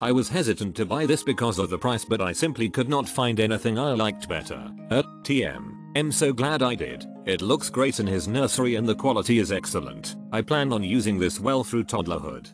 I was hesitant to buy this because of the price but I simply could not find anything I liked better. Uh, TM. I'm so glad I did. It looks great in his nursery and the quality is excellent. I plan on using this well through toddlerhood.